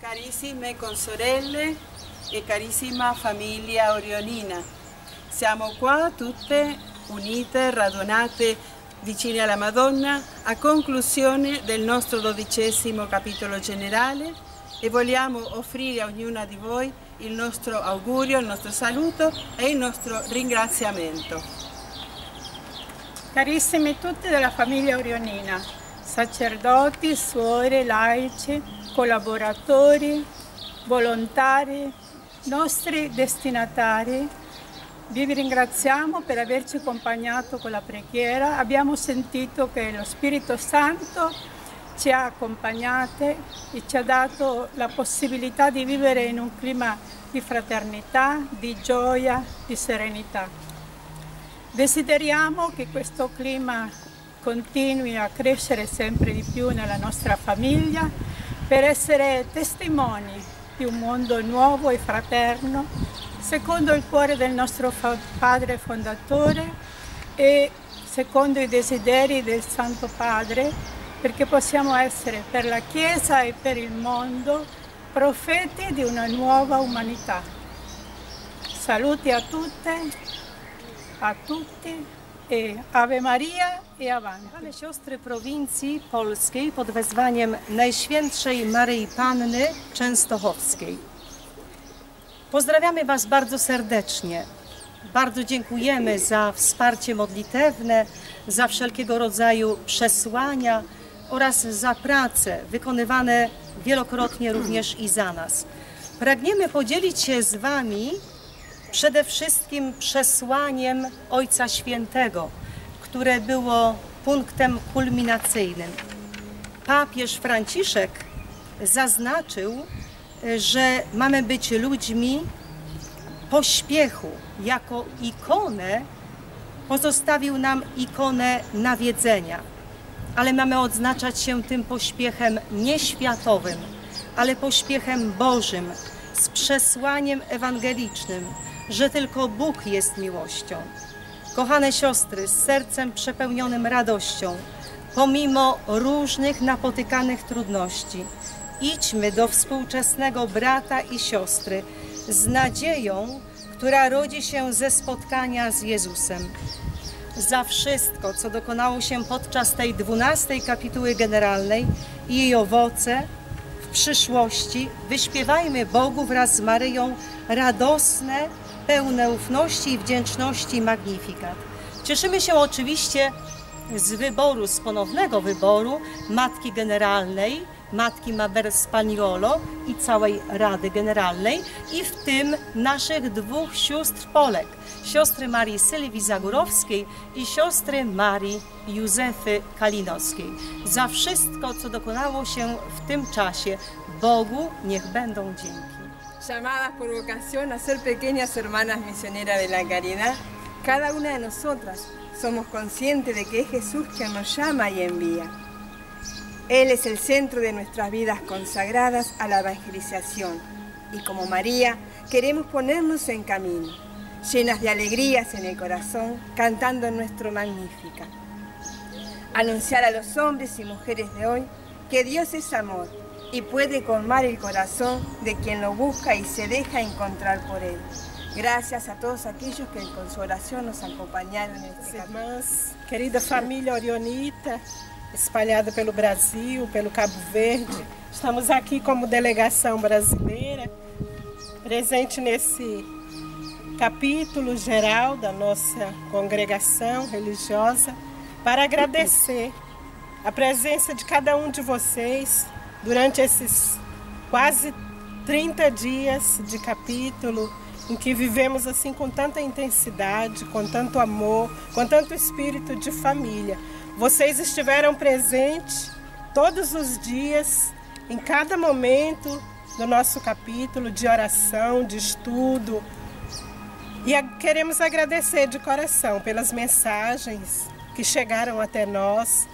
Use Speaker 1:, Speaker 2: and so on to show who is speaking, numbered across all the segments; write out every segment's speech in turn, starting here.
Speaker 1: Carissime consorelle e carissima famiglia orionina, siamo qua tutte unite, radunate vicine alla Madonna a conclusione del nostro dodicesimo capitolo generale e vogliamo offrire a ognuna di voi il nostro augurio, il nostro saluto e il nostro ringraziamento.
Speaker 2: Carissimi tutti della famiglia Orionina, sacerdoti, suore, laici, collaboratori, volontari, nostri destinatari, vi ringraziamo per averci accompagnato con la preghiera. Abbiamo sentito che lo Spirito Santo ci ha accompagnate e ci ha dato la possibilità di vivere in un clima di fraternità, di gioia, di serenità. Desideriamo che questo clima continui a crescere sempre di più nella nostra famiglia per essere testimoni di un mondo nuovo e fraterno, secondo il cuore del nostro Padre fondatore e secondo i desideri del Santo Padre, perché possiamo essere per la Chiesa e per il mondo profeti di una nuova umanità. Saluti a tutte, a tutti e Ave Maria i avanti.
Speaker 3: Kochane siostry prowincji polskiej pod wezwaniem Najświętszej Maryi Panny Częstochowskiej. Pozdrawiamy Was bardzo serdecznie. Bardzo dziękujemy za wsparcie modlitewne, za wszelkiego rodzaju przesłania oraz za prace wykonywane wielokrotnie również i za nas. Pragniemy podzielić się z Wami przede wszystkim przesłaniem Ojca Świętego, które było punktem kulminacyjnym. Papież Franciszek zaznaczył, że mamy być ludźmi pośpiechu. Jako ikonę pozostawił nam ikonę nawiedzenia, ale mamy odznaczać się tym pośpiechem nie światowym, ale pośpiechem Bożym, z przesłaniem ewangelicznym, że tylko Bóg jest miłością. Kochane siostry, z sercem przepełnionym radością, pomimo różnych napotykanych trudności, idźmy do współczesnego brata i siostry z nadzieją, która rodzi się ze spotkania z Jezusem. Za wszystko, co dokonało się podczas tej dwunastej kapituły generalnej i jej owoce w przyszłości, wyśpiewajmy Bogu wraz z Maryją radosne, pełne ufności i wdzięczności magnifikat. Cieszymy się oczywiście z wyboru, z ponownego wyboru Matki Generalnej, Matki Maber Spaniolo i całej Rady Generalnej i w tym naszych dwóch sióstr Polek, siostry Marii Sylwii Zagórowskiej i siostry Marii Józefy Kalinowskiej. Za wszystko, co dokonało się w tym czasie, Bogu niech będą dzięki.
Speaker 4: llamadas por vocación a ser pequeñas hermanas misioneras de la caridad, cada una de nosotras somos conscientes de que es Jesús quien nos llama y envía. Él es el centro de nuestras vidas consagradas a la evangelización y como María queremos ponernos en camino, llenas de alegrías en el corazón, cantando nuestro Magnífica. Anunciar a los hombres y mujeres de hoy que Dios es amor y puede colmar el corazón de quien lo busca y se deja encontrar por Él. Gracias a todos aquellos que en consolación nos acompañaron en este camino.
Speaker 5: Querida família orionita, espalhada pelo Brasil, pelo Cabo Verde, estamos aqui como delegação brasileira, presente nesse capítulo geral da nossa congregação religiosa, para agradecer a presença de cada um de vocês durante esses quase 30 dias de capítulo em que vivemos assim com tanta intensidade, com tanto amor, com tanto espírito de família. Vocês estiveram presentes todos os dias, em cada momento do nosso capítulo de oração, de estudo. E queremos agradecer de coração pelas mensagens que chegaram até nós,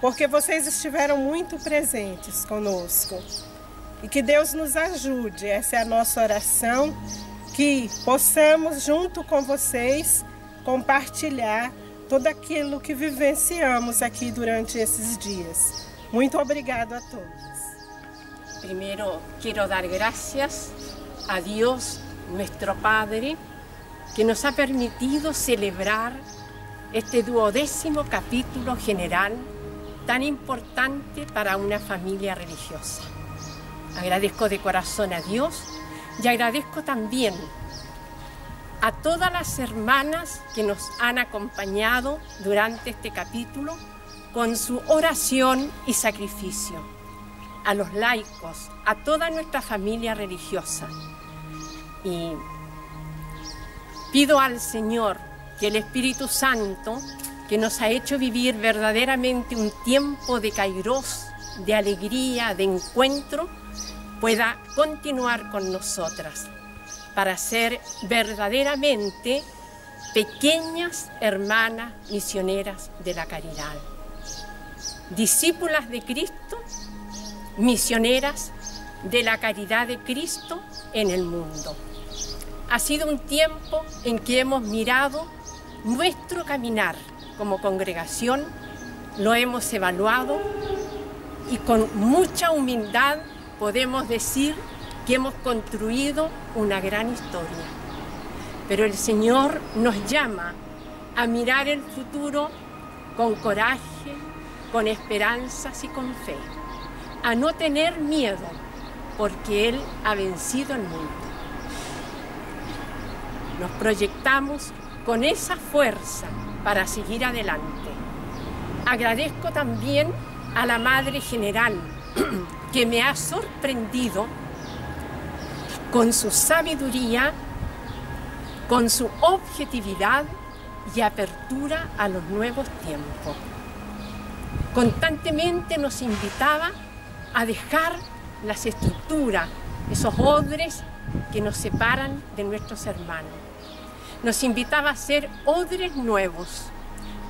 Speaker 5: porque vocês estiveram muito presentes conosco. E que Deus nos ajude, essa é a nossa oração, que possamos, junto com vocês, compartilhar tudo aquilo que vivenciamos aqui durante esses dias. Muito obrigado a todos.
Speaker 6: Primero quiero dar gracias a Dios, nuestro Padre, que nos ha permitido celebrar este duodécimo capítulo general tan importante para una familia religiosa. Agradezco de corazón a Dios y agradezco también a todas las hermanas que nos han acompañado durante este capítulo con su oración y sacrificio, a los laicos, a toda nuestra familia religiosa. Y pido al Señor que el Espíritu Santo, que nos ha hecho vivir verdaderamente un tiempo de kairos, de alegría, de encuentro, pueda continuar con nosotras para ser verdaderamente pequeñas hermanas misioneras de la caridad. Discípulas de Cristo, misioneras de la caridad de Cristo en el mundo. Ha sido un tiempo en que hemos mirado nuestro caminar como congregación, lo hemos evaluado y con mucha humildad podemos decir hemos construido una gran historia. Pero el Señor nos llama a mirar el futuro con coraje, con esperanzas y con fe, a no tener miedo, porque Él ha vencido el mundo. Nos proyectamos con esa fuerza para seguir adelante. Agradezco también a la Madre General que me ha sorprendido con su sabiduría, con su objetividad y apertura a los nuevos tiempos. Constantemente nos invitaba a dejar las estructuras, esos odres que nos separan de nuestros hermanos. Nos invitaba a ser odres nuevos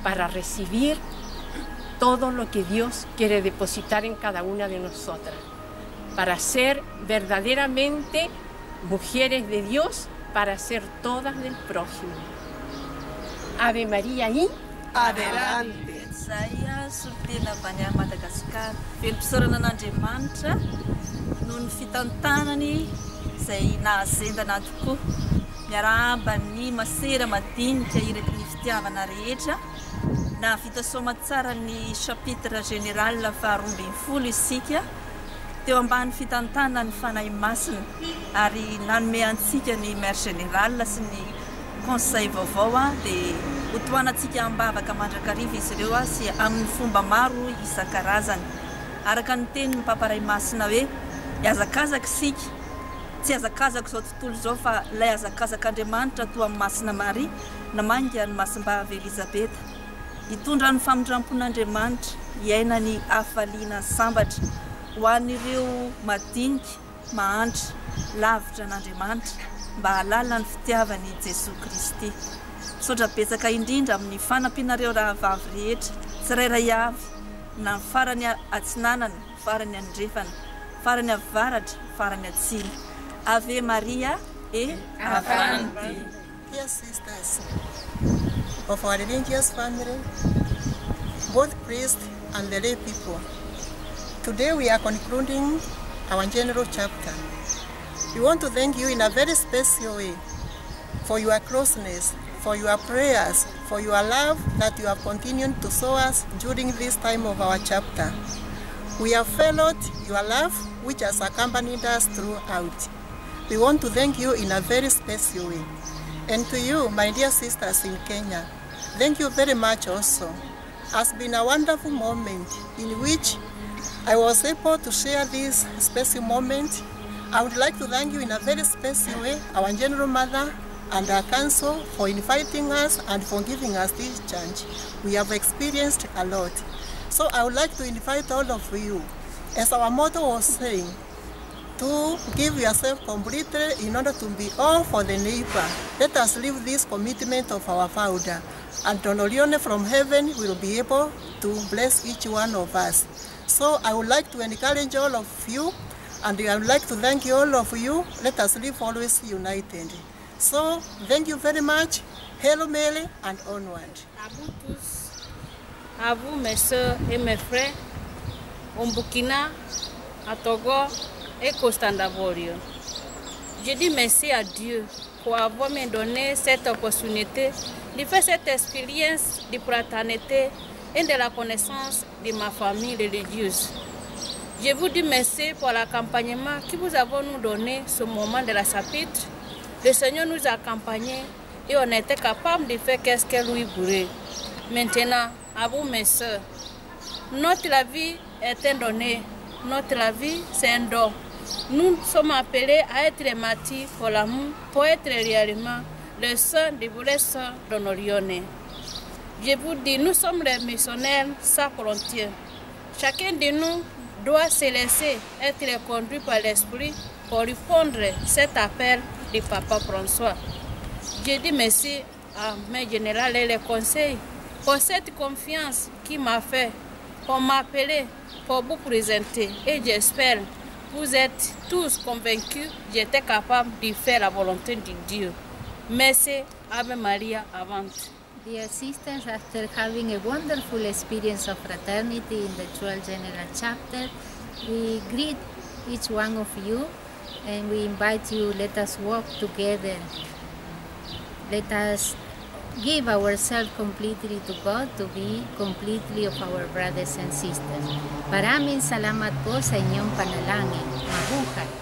Speaker 6: para recibir todo lo que Dios quiere depositar en cada una de nosotras, para ser verdaderamente mujeres de Dios, para ser todas del prójimo. Ave Maria y
Speaker 1: Adelante.
Speaker 7: Saya sotena avy any Madagasikara. Velom-pisaorana an'Andriamanitra noho ny fitantanany izay nahazendana tokoa. Miarahaba ny masera madinika ireky ny fitiavana rehetra. Nahavita soma tsara ny chapitre général faharoa ambin'ny folo isika teo ambany fitantana ny fanahy masina ary nanome antsika ny maire général sy ny conseil vaovao ah, a dia hotoanantsika ambavaka mandrakariva izy ireo a sy amin'ny fomba maro isan-karazany. Araka ny teny ny mpamparay masina hoe iazakazaka sika. Tsy azakazaka izao tontolo izao fa ilay azakazak'andriamanitra to amin'ny masina maria namanga ny masimbavy elizabeta hitondra ny famindrampon'andriamanitra iainany hafaliana sambatra. ho an'ireo madinika mahantra lavitra n'andriamanitra mba halala ny fitiavany jesosy kristy. Sotra betsaka indrindra amin'ny fanampianareo raha vavy rehetra tsirairay avy na ny farany atsinanana farany andrefana farany avaratra farany atsina ave maria e avandi
Speaker 8: dear sisters of our religious family both priest and the lay people today we are concluding our general chapter. We want to thank you in a very special way for your closeness, for your prayers, for your love that you have continued to show us during this time of our chapter. We have felt your love which has accompanied us throughout. We want to thank you in a very special way. And to you, my dear sisters in Kenya, thank you very much also. It Has been a wonderful moment in which I was able to share this special moment. I would like to thank you in a very special way, our General Mother and our Council for inviting us and for giving us this chance. We have experienced a lot. So I would like to invite all of you, as our motto was saying, to give yourself completely in order to be all for the neighbor. Let us live this commitment of our founder. and Don Orione from heaven will be able to bless each one of us. So I would like to encourage all of you, and I would like to thank all of you. Let us live always united. So thank you very much. Hello Mary and onward.
Speaker 9: À tous, à vous mes soeurs et mes frères, au Burkina, à Togo et Costa d'Avorio. Je dis merci à Dieu pour avoir me donné cette opportunité de faire cette expérience de fraternité et de la connaissance de ma famille religieuse. Je vous dis merci pour l'accompagnement que vous avez nous donné ce moment de la chapitre. Le Seigneur nous a accompagnés et on était capable de faire qu'est-ce que lui voulait. Maintenant, à vous mes soeurs, notre vie est un donné, notre vie c'est un don. Nous sommes appelés à être martyrs pour l'amour, pour être réellement le sang de vos d'Honorione. Je vous dis, nous sommes les missionnaires sans frontières. Chacun de nous doit se laisser être conduit par l'Esprit pour répondre à cet appel du Papa François. Je dis merci à mes généraux et les conseils pour cette confiance qui m'a fait, pour m'appeler, pour vous présenter. Et j'espère vous êtes tous convaincus que j'étais capable de faire la volonté de Dieu. Merci, Ave Maria avant.
Speaker 10: Dear sisters, after having a wonderful experience of fraternity in the 12 General Chapter, we greet each one of you and we invite you, let us walk together. Let us give ourselves completely to God to be completely of our brothers and sisters. Maraming salamat po sa inyong panalangin. Mabuhay!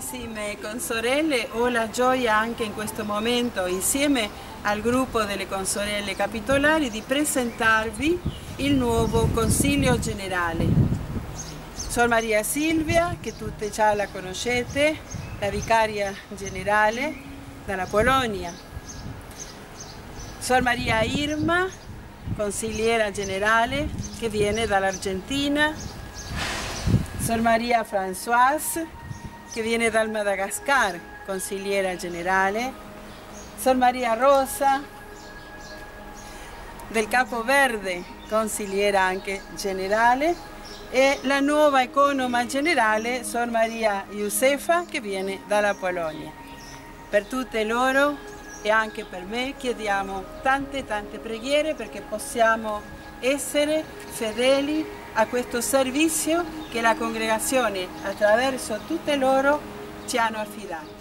Speaker 1: Carissime consorelle, ho la gioia anche in questo momento, insieme al gruppo delle consorelle capitolari, di presentarvi il nuovo Consiglio Generale. Sor Maria Silvia, che tutte già la conoscete, la vicaria generale dalla Polonia. Sor Maria Irma, consigliera generale, che viene dall'Argentina. Sor Maria Françoise, che viene dal Madagascar, consigliera generale, Sor Maria Rosa del Capo Verde, consigliera anche generale, e la nuova economa generale Sor Maria Josefa che viene dalla Polonia. Per tutte loro e anche per me chiediamo tante tante preghiere perché possiamo essere fedeli a questo servizio che la congregazione attraverso tutte loro ci hanno affidato.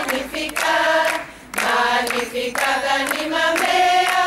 Speaker 11: Magnificat, magnificat anima mea.